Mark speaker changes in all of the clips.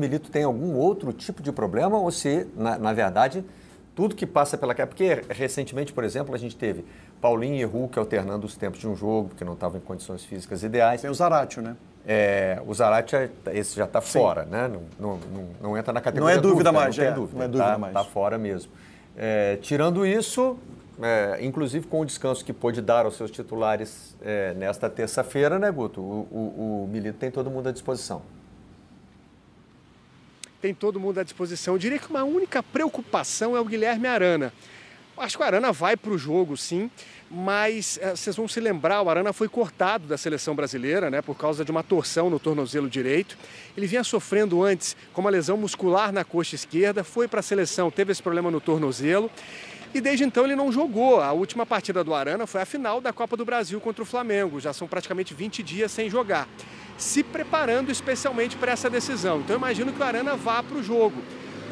Speaker 1: Milito tem algum outro tipo de problema ou se, na, na verdade, tudo que passa pela cara. Porque recentemente, por exemplo, a gente teve Paulinho e Hulk alternando os tempos de um jogo, porque não estavam em condições físicas ideais.
Speaker 2: Tem o Zaratio, né?
Speaker 1: É, o Zarate, esse já está fora, né? Não, não, não, não, entra na categoria.
Speaker 2: Não é dúvida, dúvida mais,
Speaker 1: não,
Speaker 2: é,
Speaker 1: dúvida,
Speaker 2: não é dúvida
Speaker 1: tá,
Speaker 2: mais.
Speaker 1: Está fora mesmo. É, tirando isso, é, inclusive com o descanso que pôde dar aos seus titulares é, nesta terça-feira, né, Guto? O, o, o Milito tem todo mundo à disposição
Speaker 3: tem todo mundo à disposição. Eu diria que uma única preocupação é o Guilherme Arana. Acho que o Arana vai para o jogo, sim, mas é, vocês vão se lembrar, o Arana foi cortado da seleção brasileira, né, por causa de uma torção no tornozelo direito. Ele vinha sofrendo antes com uma lesão muscular na coxa esquerda, foi para a seleção, teve esse problema no tornozelo. E desde então ele não jogou. A última partida do Arana foi a final da Copa do Brasil contra o Flamengo. Já são praticamente 20 dias sem jogar se preparando especialmente para essa decisão. Então eu imagino que o Arana vá para o jogo.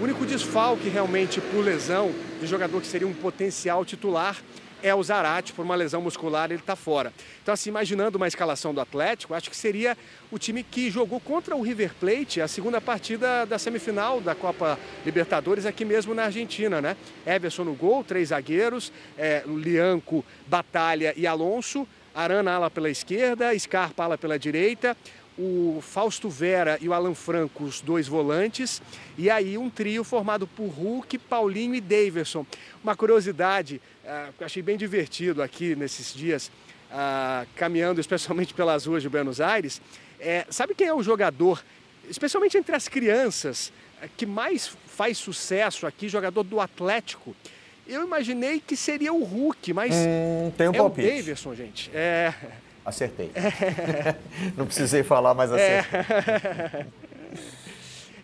Speaker 3: O único desfalque realmente por lesão de jogador que seria um potencial titular é o Zarate, por uma lesão muscular, ele está fora. Então, assim, imaginando uma escalação do Atlético, acho que seria o time que jogou contra o River Plate a segunda partida da semifinal da Copa Libertadores aqui mesmo na Argentina, né? Everson no gol, três zagueiros, é, Lianco, Batalha e Alonso. Arana ala pela esquerda, Scarpa ala pela direita, o Fausto Vera e o Alan Franco, os dois volantes, e aí um trio formado por Hulk, Paulinho e Daverson. Uma curiosidade uh, que eu achei bem divertido aqui nesses dias, uh, caminhando especialmente pelas ruas de Buenos Aires, é, sabe quem é o jogador, especialmente entre as crianças, uh, que mais faz sucesso aqui, jogador do Atlético? Eu imaginei que seria o Hulk, mas
Speaker 1: hum, tem um
Speaker 3: é
Speaker 1: palpite.
Speaker 3: o Davidson, gente. É...
Speaker 1: Acertei. É... Não precisei falar, mas acertei.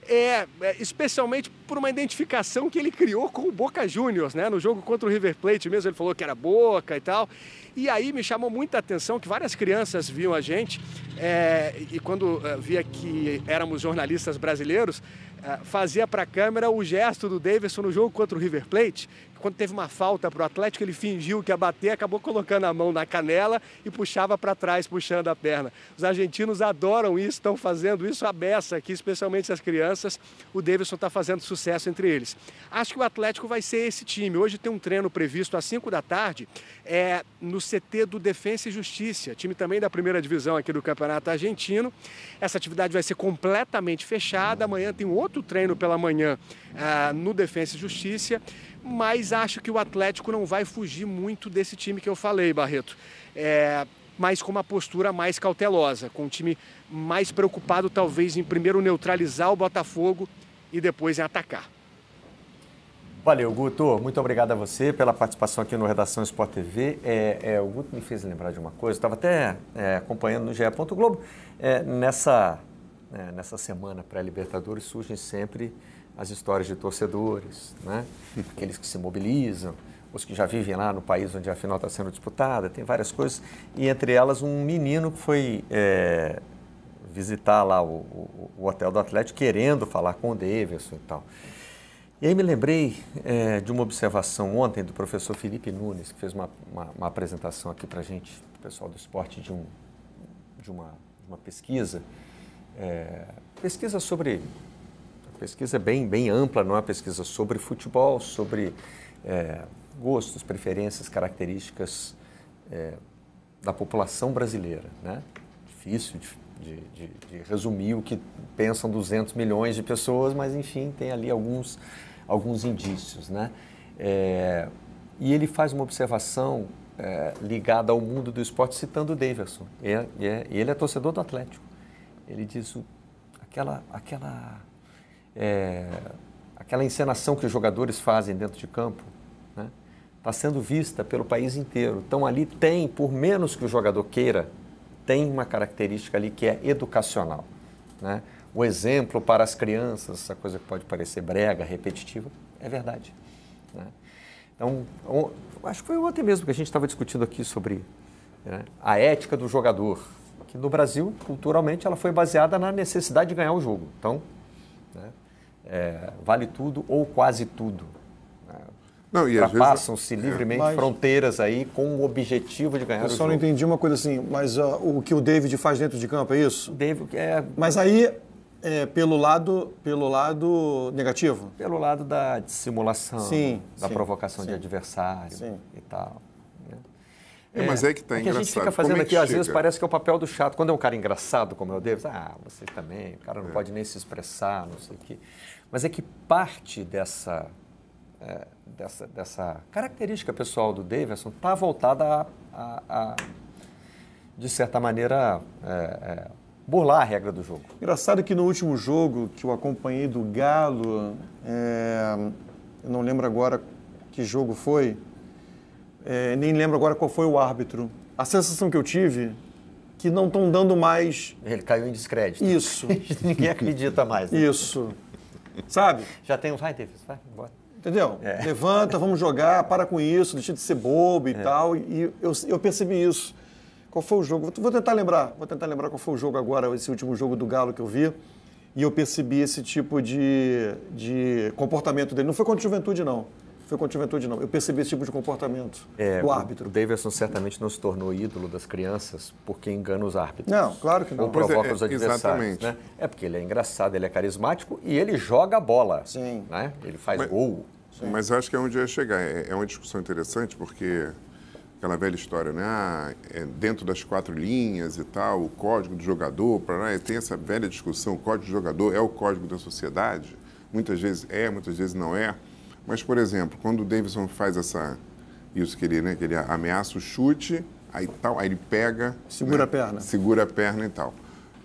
Speaker 3: É... é, especialmente por uma identificação que ele criou com o Boca Juniors, né? No jogo contra o River Plate mesmo, ele falou que era Boca e tal. E aí me chamou muita atenção que várias crianças viam a gente é... e quando é, via que éramos jornalistas brasileiros, é, fazia para a câmera o gesto do Davidson no jogo contra o River Plate, quando teve uma falta para o Atlético, ele fingiu que ia bater, acabou colocando a mão na canela e puxava para trás, puxando a perna. Os argentinos adoram isso, estão fazendo isso a beça aqui, especialmente as crianças. O Davidson está fazendo sucesso entre eles. Acho que o Atlético vai ser esse time. Hoje tem um treino previsto às 5 da tarde é, no CT do Defensa e Justiça, time também da primeira divisão aqui do Campeonato Argentino. Essa atividade vai ser completamente fechada. Amanhã tem um outro treino pela manhã ah, no Defensa e Justiça mas acho que o Atlético não vai fugir muito desse time que eu falei, Barreto. É, mas com uma postura mais cautelosa, com um time mais preocupado, talvez, em primeiro neutralizar o Botafogo e depois em atacar.
Speaker 1: Valeu, Guto. Muito obrigado a você pela participação aqui no Redação Sport TV. É, é, o Guto me fez lembrar de uma coisa, estava até é, acompanhando no GE. Globo. É, nessa, é, nessa semana pré-Libertadores surgem sempre as histórias de torcedores, né? aqueles que se mobilizam, os que já vivem lá no país onde a final está sendo disputada, tem várias coisas, e entre elas um menino que foi é, visitar lá o, o, o, hotel do Atlético querendo falar com o Davidson e tal. E aí me lembrei é, de uma observação ontem do professor Felipe Nunes, que fez uma, uma, uma apresentação aqui para a gente, pessoal do esporte, de, um, de, uma, de uma pesquisa, é, pesquisa sobre pesquisa é bem, bem ampla, não é uma pesquisa sobre futebol, sobre é, gostos, preferências, características é, da população brasileira. Né? Difícil de, de, de, resumir o que pensam 200 milhões de pessoas, mas enfim, tem ali alguns, alguns indícios. Né? É, e ele faz uma observação é, ligada ao mundo do esporte, citando o Davidson. E, é, é, ele é torcedor do Atlético. Ele diz o, aquela, aquela é, aquela encenação que os jogadores fazem dentro de campo, está né, tá sendo vista pelo país inteiro. Então ali tem, por menos que o jogador queira, tem uma característica ali que é educacional. Né? O exemplo para as crianças, essa coisa que pode parecer brega, repetitiva, é verdade. Né? Então, acho que foi ontem mesmo que a gente estava discutindo aqui sobre né, a ética do jogador, que no Brasil, culturalmente, ela foi baseada na necessidade de ganhar o jogo. Então, né, é, vale tudo ou quase tudo. Né? Não, e Ultrapassam-se livremente mas... fronteiras aí com o objetivo de ganhar
Speaker 2: Eu
Speaker 1: o
Speaker 2: só não entendi uma coisa assim, mas uh, o que o David faz dentro de campo, é isso?
Speaker 1: David é...
Speaker 2: Mas aí É, pelo lado, pelo lado negativo?
Speaker 1: Pelo lado da dissimulação,
Speaker 2: sim,
Speaker 1: da
Speaker 2: sim,
Speaker 1: provocação
Speaker 2: sim.
Speaker 1: de adversário
Speaker 2: Sim.
Speaker 1: e tal.
Speaker 4: É, mas é que tá
Speaker 1: é que a
Speaker 4: engraçado.
Speaker 1: gente fica fazendo
Speaker 4: é
Speaker 1: aqui, às vezes parece que é o papel do chato. Quando é um cara engraçado, como é o Davis, ah, você também, o cara
Speaker 4: É.
Speaker 1: não pode nem se expressar, não sei o quê. Mas é que parte dessa, é, dessa, dessa característica pessoal do Davidson está voltada a, a- a, de certa maneira, é, é, burlar a regra do jogo.
Speaker 2: Engraçado que no último jogo que eu acompanhei do Galo, é, eu não lembro agora que jogo foi, é, nem lembro agora qual foi o árbitro. A sensação que eu tive que não estão dando mais
Speaker 1: Ele caiu em descrédito.
Speaker 2: isso,
Speaker 1: Ninguém acredita mais. né?
Speaker 2: isso, sabe?
Speaker 1: Já tem um, vai, Davis, vai, embora.
Speaker 2: Entendeu?
Speaker 1: É.
Speaker 2: Levanta, vamos jogar, para com isso, deixa de ser bobo e tal. E eu, eu percebi isso. Qual foi o jogo? Vou- Vou tentar lembrar. Vou tentar lembrar qual foi o jogo agora, esse último jogo do Galo que eu vi. E eu percebi esse tipo de, de comportamento dele. Não foi contra a juventude, não. Foi contra a juventude, não. Eu percebi esse tipo de comportamento
Speaker 1: É,
Speaker 2: do
Speaker 1: o-
Speaker 2: árbitro.
Speaker 1: O Davidson certamente não se tornou ídolo das crianças porque engana os árbitros.
Speaker 2: Não, claro que não.
Speaker 1: Ou
Speaker 4: é,
Speaker 1: provoca
Speaker 4: é,
Speaker 1: os adversários.
Speaker 4: exatamente.
Speaker 1: Né? É porque ele é engraçado, ele é carismático e ele joga a bola.
Speaker 2: Sim.
Speaker 1: Né? Ele faz
Speaker 4: Mas-
Speaker 1: gol.
Speaker 4: Mas eu acho que é onde ia chegar. É, é uma discussão interessante, porque aquela velha história, né? Ah, é dentro das quatro linhas e tal, o código do jogador, para tem essa velha discussão, o código do jogador é o código da sociedade? Muitas vezes é, muitas vezes não é. Mas, por exemplo, quando o Davidson faz essa isso que ele, né, que ele ameaça o chute, aí tal, aí ele pega,
Speaker 2: Segura
Speaker 4: né,
Speaker 2: a perna.
Speaker 4: segura a perna e tal.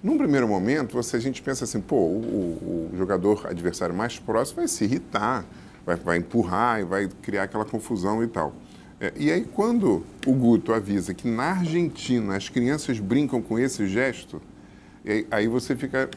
Speaker 4: Num primeiro momento, você, a gente pensa assim, pô, o, o jogador adversário mais próximo vai se irritar, vai, vai empurrar e vai criar aquela confusão e tal. É, e aí, quando o Guto avisa que na Argentina as crianças brincam com esse gesto, aí, aí você fica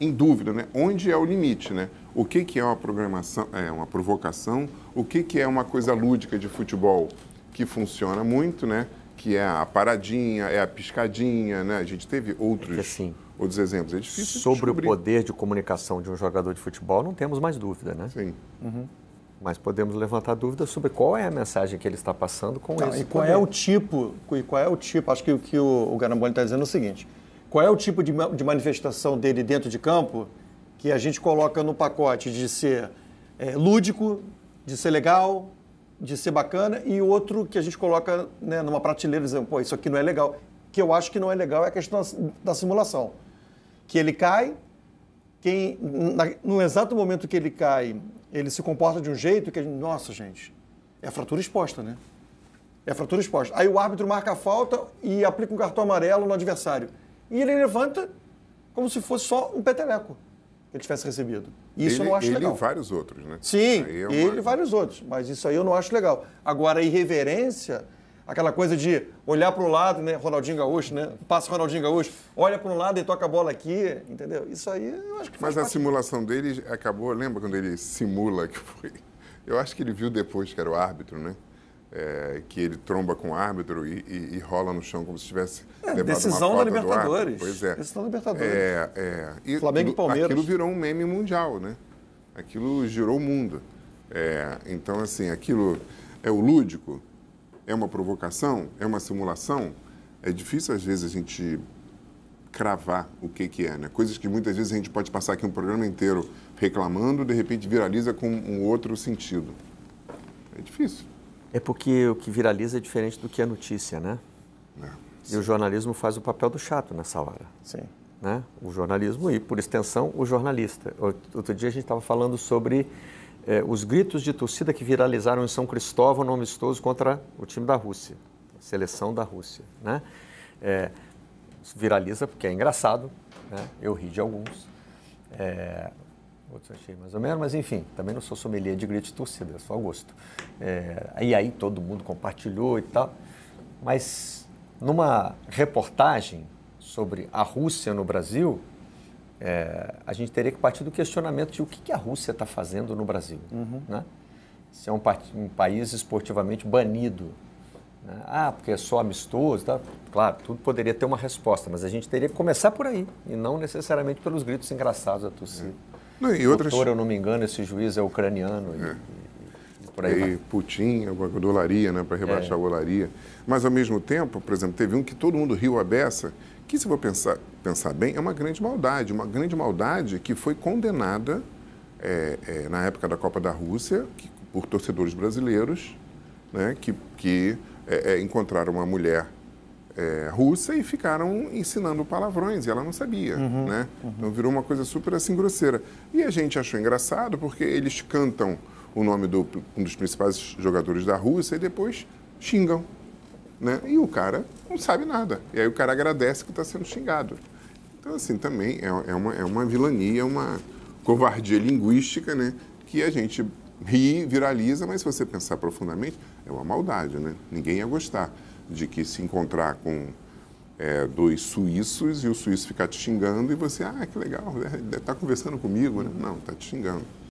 Speaker 4: em dúvida, né? Onde é o limite, né? O que, que é uma programação, é uma provocação? O que, que é uma coisa lúdica de futebol que funciona muito, né? Que é a paradinha, é a piscadinha, né? A gente teve outros,
Speaker 1: que assim,
Speaker 4: outros exemplos. É difícil
Speaker 1: Sobre o
Speaker 4: descobrir.
Speaker 1: poder de comunicação de um jogador de futebol, não temos mais dúvida, né?
Speaker 4: Sim.
Speaker 1: Mas podemos levantar dúvidas sobre qual é a mensagem que ele está passando com esse
Speaker 2: e qual
Speaker 1: poder.
Speaker 2: é o tipo, e qual é o tipo, acho que o que o, o Garamboni está dizendo é o seguinte, qual é o tipo de, de manifestação dele dentro de campo que a gente coloca no pacote de ser é, lúdico, de ser legal, de ser bacana, e outro que a gente coloca né, numa prateleira dizendo, pô, isso aqui não é legal. que eu acho que não é legal é a questão da- simulação. Que ele cai, quem, na- no exato momento que ele cai, ele se comporta de um jeito que a gente, nossa, gente, é fratura exposta, né? É fratura exposta. Aí o árbitro marca a falta e aplica um cartão amarelo no adversário. E ele levanta como se fosse só um peteleco que ele tivesse recebido. Isso
Speaker 4: ele,
Speaker 2: eu não acho
Speaker 4: ele
Speaker 2: legal.
Speaker 4: e vários outros, né?
Speaker 2: Sim,
Speaker 4: é uma-
Speaker 2: ele e vários outros. Mas isso aí eu não acho legal. Agora, a irreverência, aquela coisa de olhar para o lado, né? Ronaldinho Gaúcho, né? Passa o Ronaldinho Gaúcho, olha para um lado e toca a bola aqui, entendeu? Isso aí eu acho que
Speaker 4: Mas a
Speaker 2: parte.
Speaker 4: simulação dele acabou, lembra quando ele simula que foi? Eu acho que ele viu depois que era o árbitro, né? É, que ele tromba com o árbitro e, e- e rola no chão como se tivesse
Speaker 2: É,
Speaker 4: levado
Speaker 2: decisão
Speaker 4: uma
Speaker 2: da Libertadores.
Speaker 4: Pois é.
Speaker 2: Decisão da Libertadores.
Speaker 4: É, é. E
Speaker 2: Flamengo e
Speaker 4: aquilo-
Speaker 2: Palmeiras.
Speaker 4: Aquilo virou um meme mundial, né? Aquilo girou o mundo. É, então, assim, aquilo é o lúdico, é uma provocação, é uma simulação. É difícil, às vezes, a gente cravar o que, que é, né? Coisas que muitas vezes a gente pode passar aqui um programa inteiro reclamando, de repente viraliza com um outro sentido. É difícil.
Speaker 1: É porque o que viraliza é diferente do que a notícia, né?
Speaker 4: né?
Speaker 1: E o jornalismo faz o papel do chato nessa hora.
Speaker 2: Sim.
Speaker 1: Né? O jornalismo e, por extensão, o jornalista. Outro dia a gente estava falando sobre eh, os gritos de torcida que viralizaram em São Cristóvão no amistoso contra o time da Rússia, a seleção da Rússia. Né? Eh, viraliza porque é engraçado, né? eu ri de alguns. É, outros achei mais ou menos, mas enfim, também não sou sommelier de grito de torcida, sou Augusto. É, e aí todo mundo compartilhou e tal. Mas numa reportagem sobre a Rússia no Brasil, é, a gente teria que partir do questionamento de o que, que a Rússia está fazendo no Brasil. Né? Se é um, um país esportivamente banido. né? Ah, porque é só amistoso. Tá? Claro, tudo poderia ter uma resposta, mas a gente teria que começar por aí, e não necessariamente pelos gritos engraçados da torcida.
Speaker 4: Não, e
Speaker 1: O
Speaker 4: outras.
Speaker 1: Doutor, eu não me engano, esse juiz é ucraniano. e-
Speaker 4: É.
Speaker 1: E, e por aí vai.
Speaker 4: E Putin, a dolaria, né, para rebaixar
Speaker 1: É.
Speaker 4: a golaria. Mas, ao mesmo tempo, por exemplo, teve um que todo mundo riu a beça, que, se for pensar, pensar bem, é uma grande maldade. Uma grande maldade que foi condenada é, é, na época da Copa da Rússia que, por torcedores brasileiros né, que, que é, é encontraram uma mulher é, russa e ficaram ensinando palavrões e ela não sabia, uhum, né? Uhum. Então virou uma coisa super assim grosseira. E a gente achou engraçado porque eles cantam o nome do um dos principais jogadores da Rússia e depois xingam, né? E o cara não sabe nada. E aí o cara agradece que está sendo xingado. Então assim também é, é, uma é uma vilania, uma covardia linguística, né? Que a gente ri, viraliza, mas se você pensar profundamente é uma maldade, né? Ninguém ia gostar de que se encontrar com é, dois suíços e o suíço ficar te xingando e você, ah, que legal, está conversando comigo, né? Não, está te xingando.